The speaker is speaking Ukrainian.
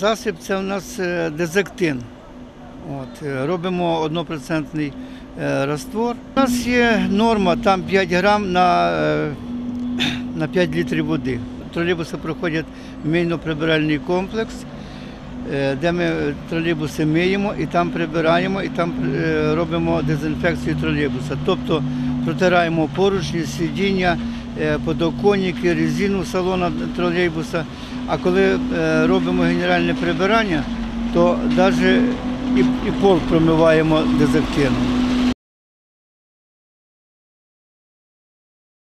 Засіб це у нас е, дезактин. От, е, робимо 1% е, раствор. У нас є норма там 5 грам на, на 5 літрів води. Тролейбуси проходять мийно-прибиральний комплекс, де ми тролейбуси миємо і там прибираємо, і там робимо дезінфекцію тролейбуса. Тобто протираємо поручні, сидіння, подоконники, резину салона тролейбуса. А коли е, робимо генеральне прибирання, то навіть і, пол промиваємо дезактином.